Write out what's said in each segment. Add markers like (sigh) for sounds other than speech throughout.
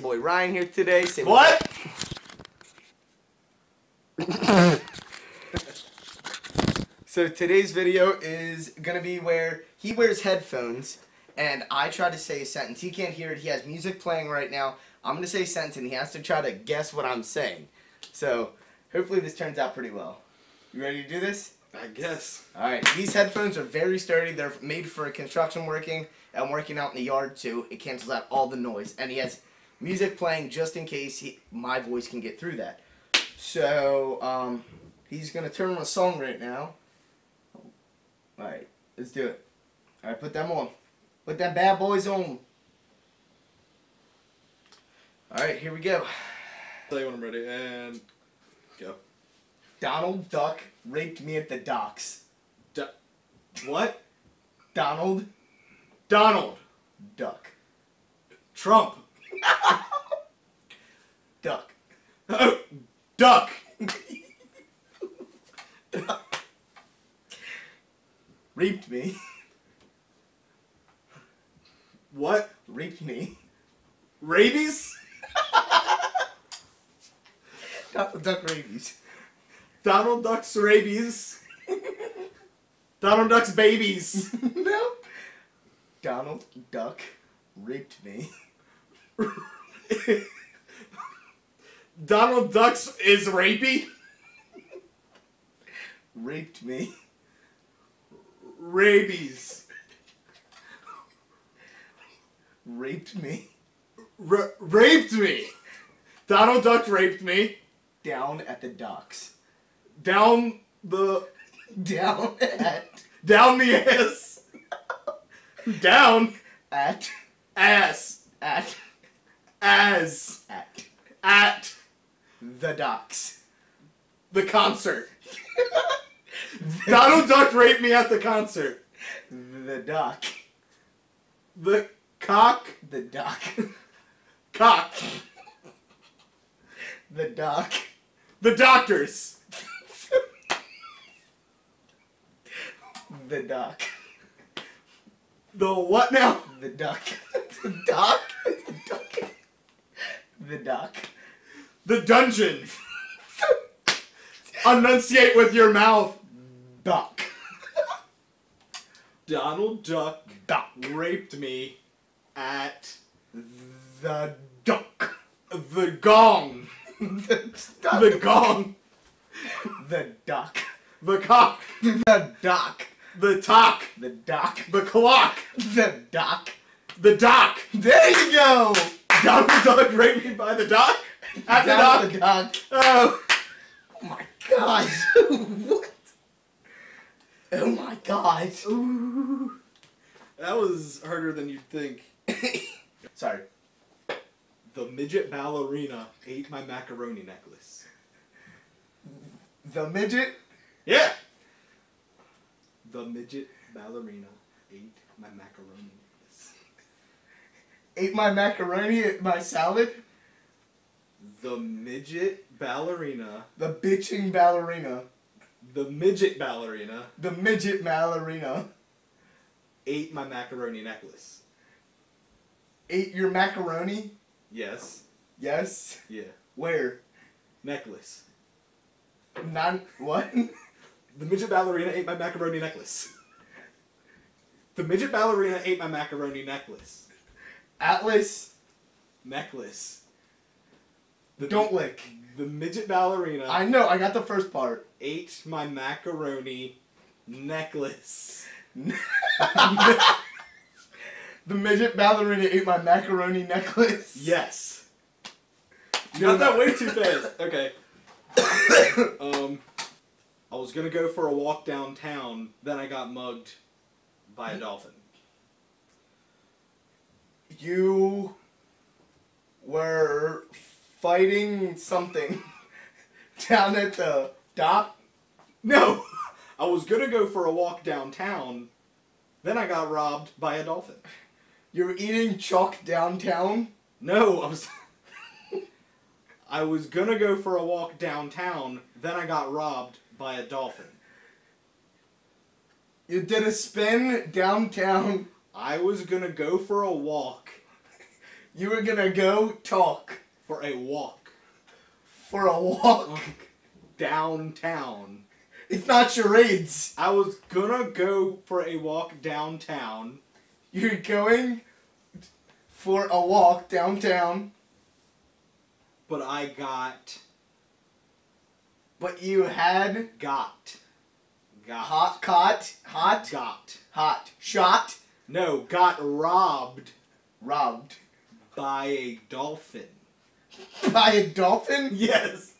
Boy Ryan here today. Say What? (laughs) So today's video is gonna be where he wears headphones and I try to say a sentence. He can't hear it. He has music playing right now. I'm gonna say a sentence and he has to try to guess what I'm saying. So hopefully this turns out pretty well. You ready to do this? I guess. Alright, these headphones are very sturdy. They're made for construction working and working out in the yard too. It cancels out all the noise. And he has music playing just in case he, my voice can get through that. So, um, he's going to turn on a song right now. Alright, let's do it. Alright, put them on. Put them bad boys on. Alright, here we go. Tell you when I'm ready, and go. Donald Duck raped me at the docks. Du- what? Donald Donald Duck. Trump. (laughs) Duck. Oh, (laughs) duck. Reaped me. What? Reaped me. Rabies? (laughs) Donald Duck rabies. Donald Duck's rabies. Donald Duck's babies. no. Donald Duck raped me. Donald Duck's is rapey. Raped me. Rabies. Raped me. R- raped me. Donald Duck raped me. Down at the docks. Down the Down at down the ass. Down at ass at as at at the docks. the concert. (laughs) Donald Duck raped me at the concert. The dock. The cock The dock. cock. The dock. The doctors. The dock. The what now? The duck. (laughs) The dock. The duck. The duck. The dungeon. (laughs) Enunciate with your mouth. Duck. Donald Duck Duck. raped me at The duck. the gong. The, The gong. the duck. The cock. The duck. The talk. The dock. The clock. The duck. The dock. There you go. Donald Duck raped me by the dock. At the Down. The dock. Oh. Oh my god. (laughs) what? Oh my god. Ooh. That was harder than you'd think. (laughs) Sorry. The midget ballerina ate my macaroni necklace. The midget. Yeah. The midget ballerina ate my macaroni necklace. Ate my macaroni at my salad. The midget ballerina, The bitching ballerina. the midget ballerina The midget ballerina. ate my macaroni necklace. Ate your macaroni? Yes. Yes. Yeah. Where? Necklace. Not what? The midget ballerina ate my macaroni necklace. The midget ballerina ate my macaroni necklace. Atlas. Necklace. The Don't lick. The midget ballerina I know. I got the first part. ate my macaroni necklace. (laughs) The midget ballerina ate my macaroni necklace. Yes. You got that way too fast. (laughs) Okay. um, I was gonna go for a walk downtown, then I got mugged by a dolphin. You were fighting something (laughs) down at the dock. No, (laughs) I was gonna go for a walk downtown, then I got robbed by a dolphin. You were eating chalk downtown. No, I was. (laughs) I was gonna go for a walk downtown, then I got robbed by a dolphin. You did a spin downtown. I was gonna go for a walk You were gonna go talk. For a walk. For a walk. (laughs) downtown. It's not charades. I was gonna go for a walk downtown. You're going for a walk downtown, but I got. But you had got. Got. Hot caught? Hot? Got. Hot shot? No got robbed. Robbed by a dolphin. by a dolphin. Yes.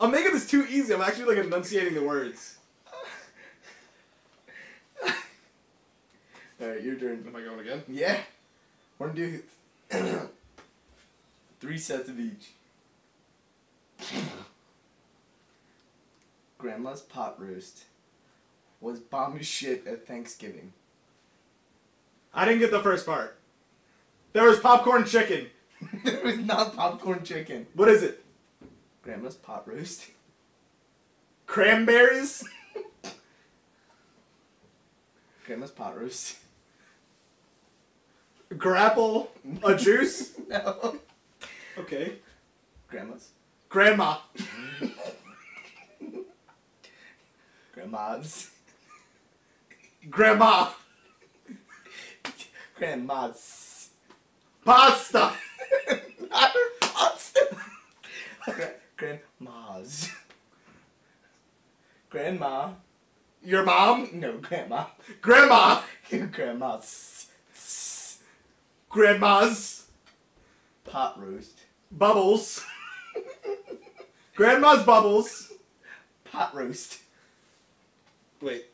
I'm making this too easy. I'm actually like enunciating the words. (laughs) All right, your turn. Am I going again? Yeah, we're gonna do three sets of each. (clears throat) Grandma's pot roast was bomb as shit at Thanksgiving. I didn't get the first part. There was popcorn chicken. (laughs) there was not popcorn chicken. What is it? Grandma's pot roast. Cranberries? (laughs) Grandma's pot roast. Grapple? A juice? (laughs) no. Okay. Grandma's. Grandma. Grandma's. Grandma. Grandma's. Pasta. (laughs) Not pasta. Grandma's. Grandma. Your mom? No, grandma. Grandma. (laughs) Grandma's. Grandma's. Pot roast. Bubbles. (laughs) Grandma's bubbles. Pot roast. Wait.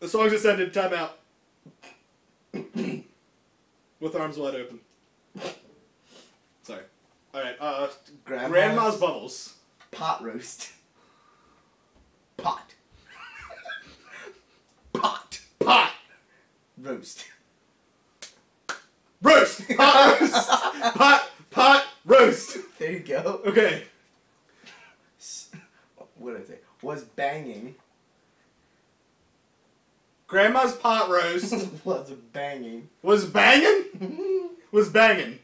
The song's just ended. Time out. (clears throat) With arms wide open. Sorry. Alright, uh. Grandma's, Grandma's bubbles. pot roast. Pot. Pot. Pot. Roast. Roast. Pot roast. Pot. Pot. Roast. There you go. Okay. What did I say? Was banging. Grandma's pot roast (laughs) was banging. was banging. (laughs) Was banging.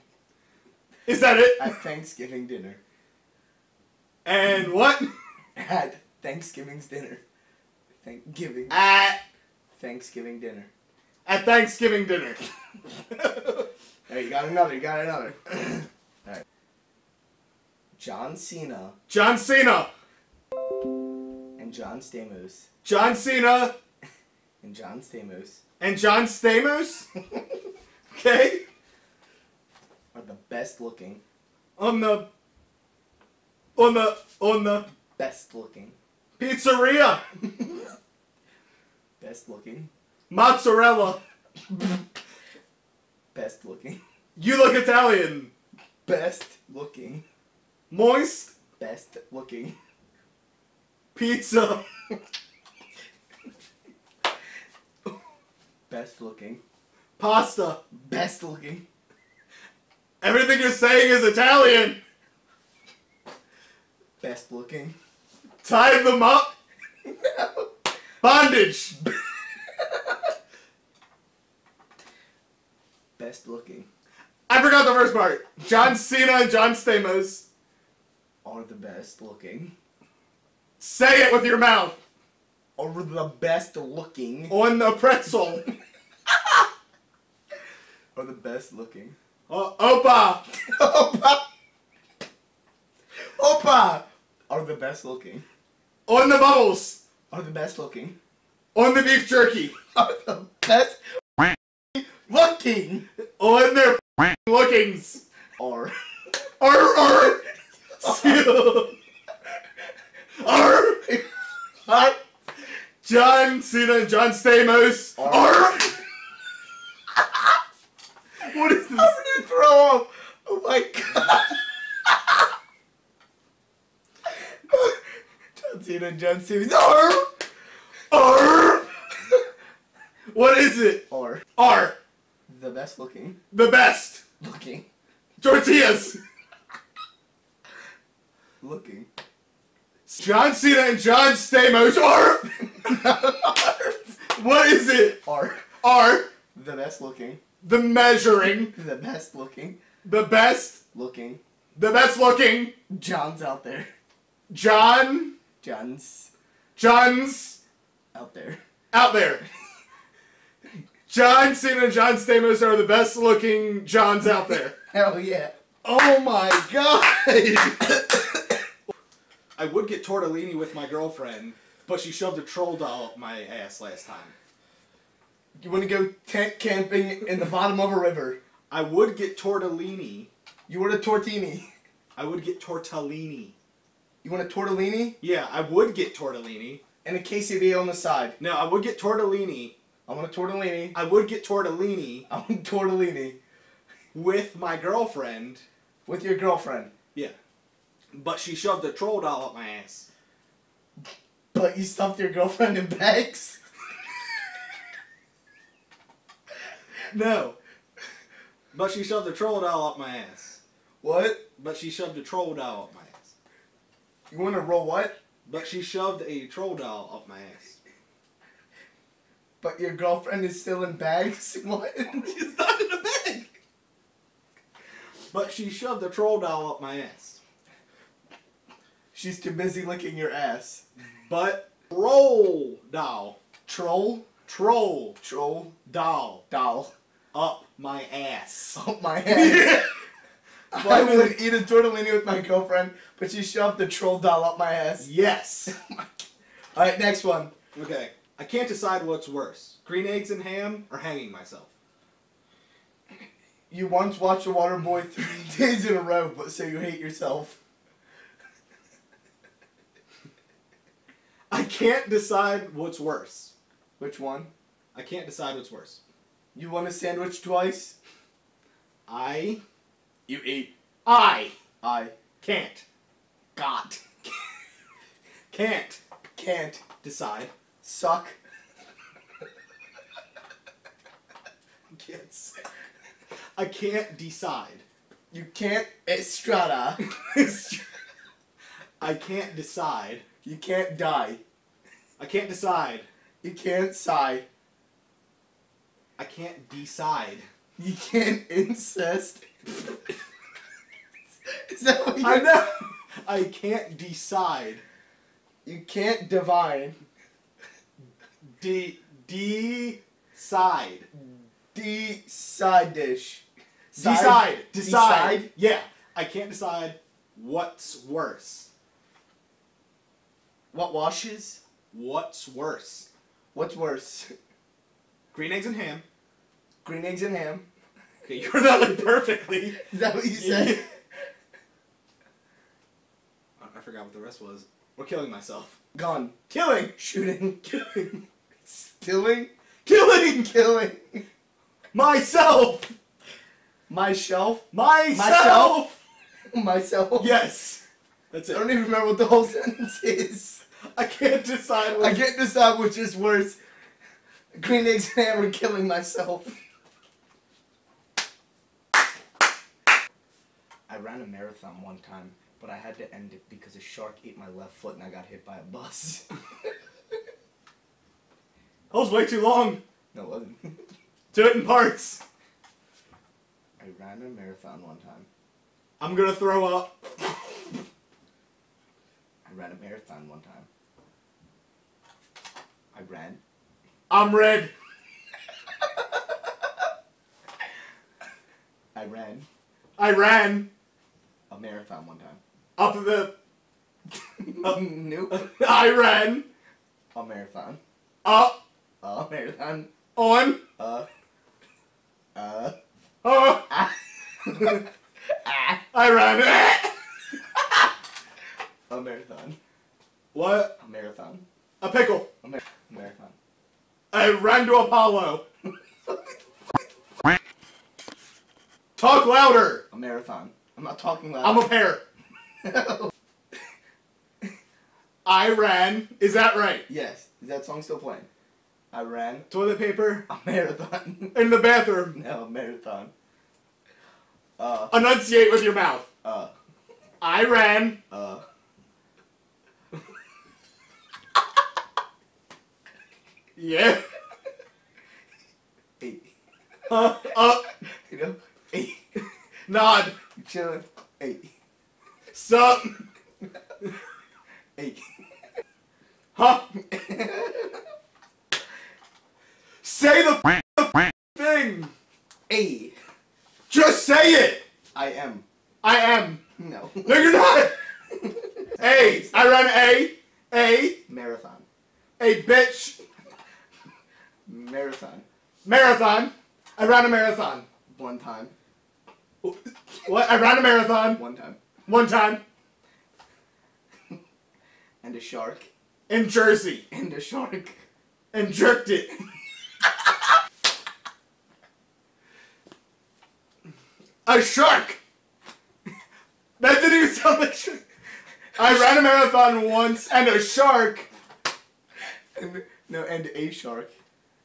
Is that it? At Thanksgiving dinner. And what? At Thanksgiving's dinner. Thanksgiving. At Thanksgiving dinner. at Thanksgiving dinner. (laughs) Alright, you got another, you got another. (clears throat) Alright. John Cena John Cena. and John Stamos. John Cena (laughs) And John Stamos and John Stamos. (laughs) Okay. Are the best looking. On the. On the on the Best looking. pizzeria. (laughs) Best looking. Mozzarella. (laughs) Best looking. You look Italian. Best looking. Moist Best looking. pizza. (laughs) Best looking. Pasta. Best looking. Everything you're saying is Italian. Best looking. Tie them up. No. (laughs) Bondage. Best looking I forgot the first part. John Cena and John Stamos. are the best looking. Say it with your mouth. Are the best looking. On the pretzel. (laughs) Are the best looking. Uh, Opa. (laughs) Opa! Opa! Are the best looking. On the bubbles. Are the best looking. On the beef jerky. Are the best looking. On their lookings. Are Arr, arr. Arr. Are John Cena and John Stamos. Arr. What is I'm gonna throw up. Oh my god. (laughs) John Cena John Stevens. Are Arr. (laughs) What is it? are Are the best looking. the best. Looking. Tortillas. Looking. John Cena and John Stamos. Arr. (laughs) What is it? Are Are the best looking. The measuring, (laughs) The best looking. the best, Looking. the best looking John's out there. John, John's John's out there. out there. (laughs) John Cena and John Stamos are the best looking Johns out there. (laughs) Hell yeah. Oh my god! (coughs) I would get tortellini with my girlfriend, but she shoved a troll doll up my ass last time. You want to go tent camping in the bottom of a river. I would get tortellini. You want a tortini. I would get tortellini. You want a tortellini Yeah, I would get tortellini. and a quesadilla on the side. No, I would get tortellini. I want a tortellini. I would get tortellini (laughs) I want tortellini with my girlfriend. with your girlfriend. Yeah. But she shoved a troll doll up my ass. But you stuffed your girlfriend in bags. No. But she shoved a troll doll up my ass. What? But she shoved a troll doll up my ass. You want to roll what? But she shoved a troll doll up my ass. But your girlfriend is still in bags? (laughs) What? She's not in a bag. But she shoved a troll doll up my ass. She's too busy licking your ass. But troll doll. Troll? Troll Troll? doll Doll. Up my ass. (laughs) Up my head. (laughs) I would eat a tortellini with my girlfriend, but she shoved the troll doll up my ass. yes. (laughs) Oh Alright, next one. Okay. I can't decide what's worse. Green eggs and ham or hanging myself. You once watched The Water Boy three days in a row, but so you hate yourself. I can't decide what's worse. Which one? I can't decide what's worse. You want a sandwich twice? I You ate. I I can't got. (laughs) can't Can't. decide. Suck. (laughs) Can't say. I can't decide. You can't estrada. (laughs) I can't decide. You can't die. I can't decide. You can't sigh. I can't decide. (laughs) You can't incest. (laughs) Is that what you I know. I can't decide. You can't divine. D decide. D side dish. Side? Decide. Decide. Decide? Yeah. I can't decide what's worse. What washes? What's worse? What's worse? Green eggs and ham. Green eggs and ham. Okay, you heard that like perfectly. Is that what you said? I forgot what the rest was. We're killing myself. Gone. Killing. Shooting. (laughs) Killing. Stilling. Killing Killing. myself. My shelf. Myself. Myself. (laughs) Yes. That's it. I don't even remember what the whole (laughs) sentence is. I can't decide what. I can't decide which is worse. Green eggs and ham or killing myself. I ran a marathon one time, but I had to end it because a shark ate my left foot and I got hit by a bus. (laughs) That was way too long. no, it wasn't. Do it in parts. I ran a marathon one time. I'm gonna throw up. I ran a marathon one time. I ran. I'm red. (laughs) I ran I ran a marathon one time. up the. (laughs) nope. (laughs) I ran A marathon. up A marathon. on. Uh. Uh. Uh, Ah. ah. I ran. A (laughs) marathon. what? A marathon. A pickle. A mar- marathon. I ran to Apollo. Talk louder. A marathon. I'm not talking loud. I'm a pear. (laughs) I ran. Is that right? yes. Is that song still playing? I ran Toilet paper a marathon. (laughs) in the bathroom. no, marathon. Uh. Enunciate with your mouth. Uh. I ran. Uh. (laughs) Yeah. Eight. Huh? Up. You know? Hey. Nod. You chilling? Hey. Sup. Hey. Huh? Say the f- thing. Hey. Just say it. I am. I am. No. No, you're not. A. I run A. A. Marathon. A bitch. Marathon. Marathon. I ran a marathon. What? I ran a marathon One time. one time (laughs) And a shark. in Jersey And a shark. and jerked it. a shark. That didn't even sound like shark. I ran a marathon once and a shark, And, no, and a shark.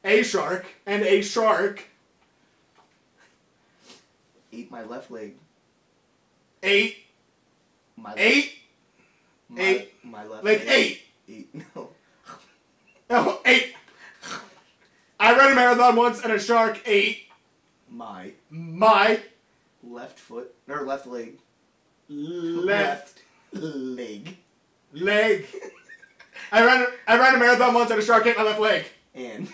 a shark, and a shark Ate my left leg. Ate My eight, My, eight. My left like leg. eight. Eight. (laughs) No. No, eight. I ran a marathon once and a shark ate My my left foot. Or left leg. left leg. leg. I ran I ran a marathon once and a shark ate my left leg. And.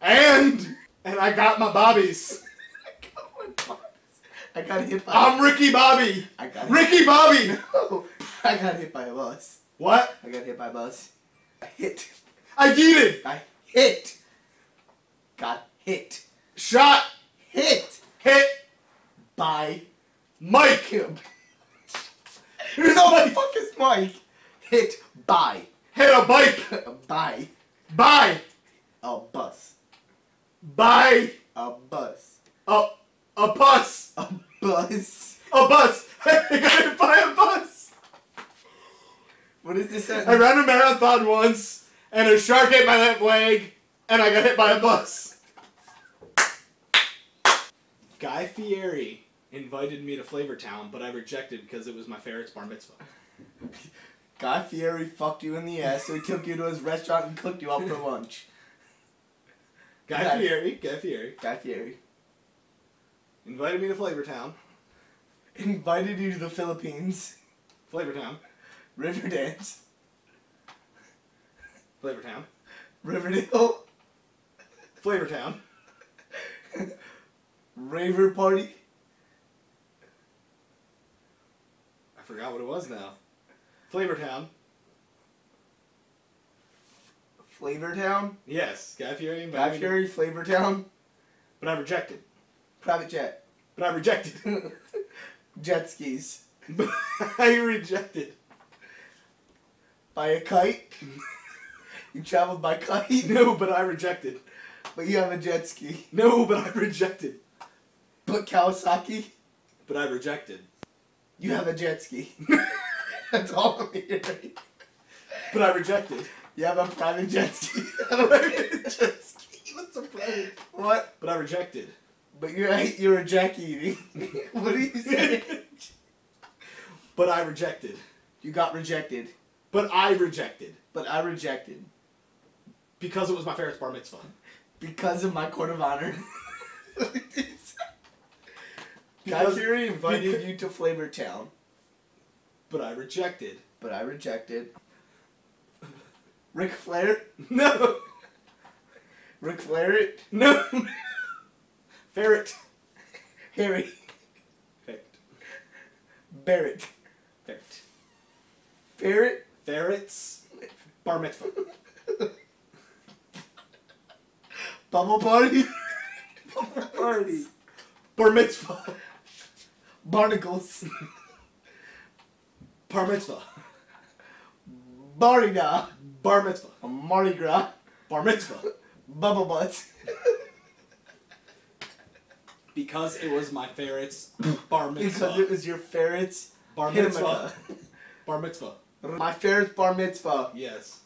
And and I got my bobbies. I got hit by. I'm Ricky Bobby. I got Ricky Bobby. (laughs) No, I got hit by a bus. What? I got hit by a bus. I hit. I yeeted. I hit. Got hit. Shot. Hit Hit. by Mike. him. (laughs) Here's No, Mike. fuck is Mike? Hit by. Hit a bike. by By. a bus. By A bus. a a bus. A bus. A bus. I got hit by a bus. What is this? I ran a marathon once, and a shark ate my left leg, and I got hit by a bus. Guy Fieri invited me to Flavortown, but I rejected because it was my ferret's bar mitzvah. Guy Fieri fucked you in the ass, so he took you to his restaurant and cooked you up for lunch. Guy Guy- Fieri, Guy Fieri, Guy Fieri invited me to Flavortown. invited you to the Philippines, Flavortown. Riverdance, Flavortown. Riverdale, Flavortown. Raver Party, I forgot what it was now. Flavortown. Flavortown, Yes, Guy Fieri Guy invited me. Fieri, Flavortown, But I rejected. Private jet, But I rejected. (laughs) jet skis, (laughs) I rejected. by a kite. (laughs) you traveled by kite, No, but I rejected. but you have a jet ski. No, but I rejected. But Kawasaki, But I rejected. you have a jet ski. That's all I'm hearing. But I rejected. You have a private jet ski. a private jet ski. What's a private? What? But I rejected. But you're (laughs) you're a jack eating. what are you saying? But I rejected. You got rejected. But I rejected. But I rejected Because it was my ferret's bar mitzvah. because of my court of honor. Guy (laughs) Because- Fury invited you to Flavor Town, But I rejected. but I rejected. Ric Flair, (laughs) No. Ric Flair, No. Ferret. Harry, Ferret. Barrett, Ferret. Parrot, Ferrets. Bar mitzvah. Bubble Party, Bubble Party, Bar mitzvah. Barnacles, Bar mitzvah. Barida, Bar mitzvah. Mardi Gras, Bar mitzvah. Bubble Butts, Because it was my ferret's (laughs) bar mitzvah. because it was your ferret's bar mitzvah. (laughs) Bar mitzvah. My ferret's bar mitzvah. Yes.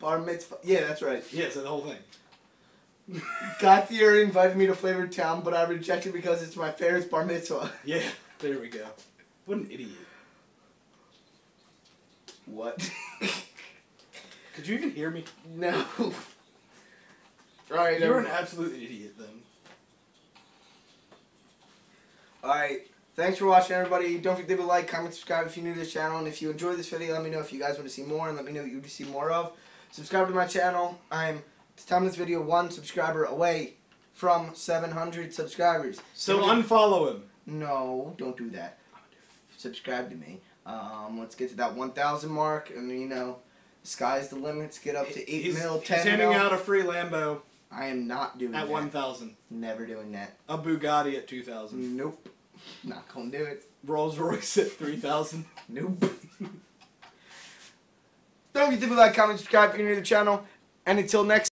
Bar mitzvah. Yeah, that's right. Yes, the whole thing. (laughs) Guy Fieri invited me to Flavor Town, but I rejected because it's my ferret's bar mitzvah. Yeah, there we go. What an idiot. What? Could you even hear me? no. Alright, You were um, an absolute idiot then. Alright, thanks for watching everybody. Don't forget to leave a like, comment, subscribe if you're new to this channel. And if you enjoyed this video, let me know if you guys want to see more and let me know what you want to see more of. Subscribe to my channel. I'm, at the time of this video, one subscriber away from 700 subscribers. So unfollow him. No, don't do that. Subscribe to me. Um, let's get to that 1,000 mark, and you know, sky's the limits. Get up to eight he's, mil, he's ten handing mil. out a free Lambo I am not doing at that. one thousand, Never doing that. a Bugatti at two thousand, Nope. Not gonna do it. Rolls Royce at three thousand. Nope. (laughs) Don't forget to like, comment, subscribe if you're new to the channel. And until next